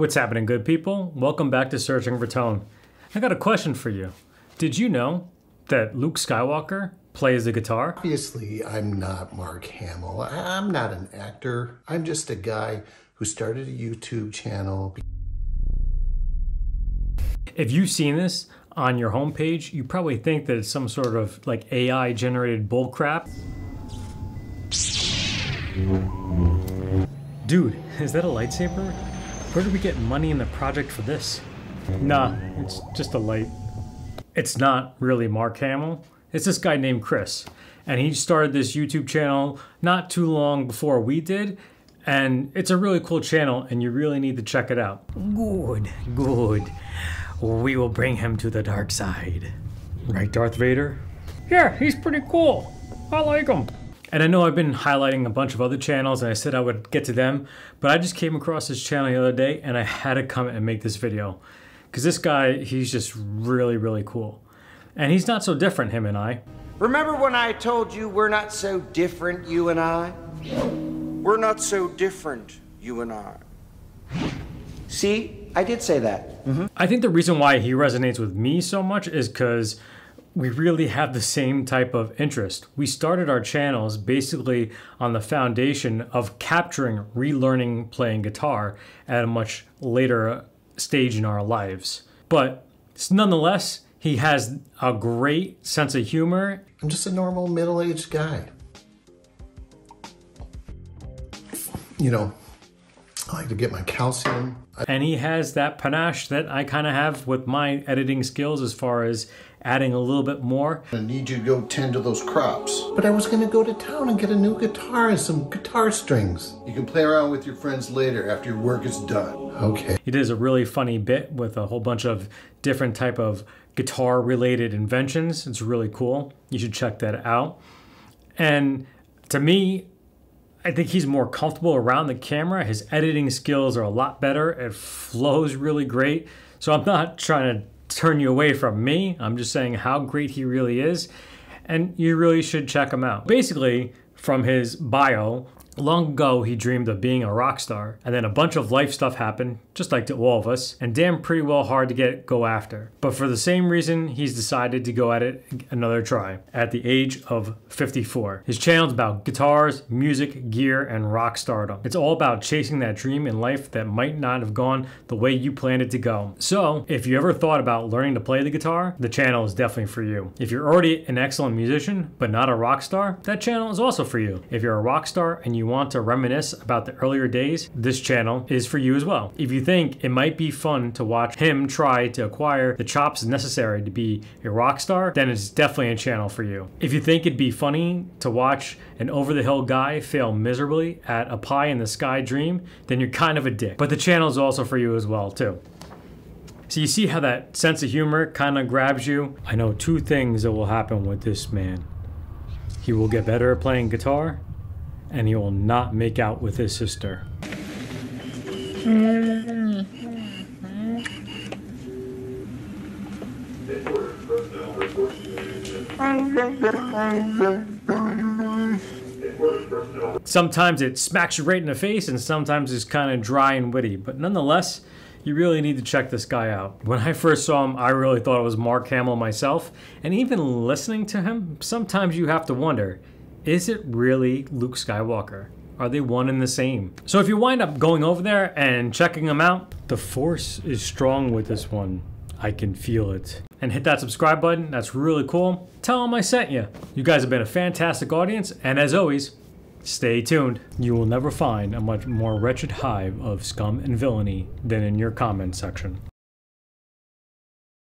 What's happening, good people? Welcome back to Searching for Tone. I got a question for you. Did you know that Luke Skywalker plays the guitar? Obviously, I'm not Mark Hamill. I'm not an actor. I'm just a guy who started a YouTube channel. If you've seen this on your homepage, you probably think that it's some sort of like AI generated bullcrap. Dude, is that a lightsaber? Where did we get money in the project for this? Nah, it's just a light. It's not really Mark Hamill. It's this guy named Chris. And he started this YouTube channel not too long before we did. And it's a really cool channel, and you really need to check it out. Good, good. We will bring him to the dark side. Right, Darth Vader? Yeah, he's pretty cool. I like him. And I know I've been highlighting a bunch of other channels and I said I would get to them, but I just came across this channel the other day and I had to come and make this video. Because this guy, he's just really, really cool. And he's not so different, him and I. Remember when I told you we're not so different, you and I? We're not so different, you and I. See, I did say that. Mm-hmm. I think the reason why he resonates with me so much is because we really have the same type of interest. We started our channels basically on the foundation of capturing relearning playing guitar at a much later stage in our lives. But nonetheless, he has a great sense of humor. I'm just a normal middle aged guy. You know, I like to get my calcium. And he has that panache that I kind of have with my editing skills as far as adding a little bit more. I need you to go tend to those crops. But I was going to go to town and get a new guitar and some guitar strings. You can play around with your friends later after your work is done. Okay. It is a really funny bit with a whole bunch of different type of guitar related inventions. It's really cool. You should check that out. And to me, I think he's more comfortable around the camera. His editing skills are a lot better. It flows really great. So I'm not trying to turn you away from me. I'm just saying how great he really is. And you really should check him out. Basically, from his bio, long ago he dreamed of being a rock star. And then a bunch of life stuff happened, just like to all of us, and damn pretty well hard to get go after. But for the same reason, he's decided to go at it another try at the age of 54. His channel's about guitars, music, gear, and rock stardom. It's all about chasing that dream in life that might not have gone the way you planned it to go. So, if you ever thought about learning to play the guitar, the channel is definitely for you. If you're already an excellent musician, but not a rock star, that channel is also for you. If you're a rock star and you want to reminisce about the earlier days, this channel is for you as well. If you think it might be fun to watch him try to acquire the chops necessary to be a rock star, then it's definitely a channel for you. If you think it'd be funny to watch an over the hill guy fail miserably at a pie in the sky dream, then you're kind of a dick. But the channel is also for you as well, too. So you see how that sense of humor kind of grabs you? I know two things that will happen with this man. He will get better at playing guitar, and he will not make out with his sister. Sometimes it smacks you right in the face, and sometimes it's kind of dry and witty. But nonetheless, you really need to check this guy out. When I first saw him, I really thought it was Mark Hamill myself. And even listening to him, sometimes you have to wonder is it really Luke Skywalker? Are they one and the same? So if you wind up going over there and checking them out, the force is strong with this one. I can feel it. And hit that subscribe button, that's really cool. Tell them I sent you. You guys have been a fantastic audience, and as always, stay tuned. You will never find a much more wretched hive of scum and villainy than in your comment section.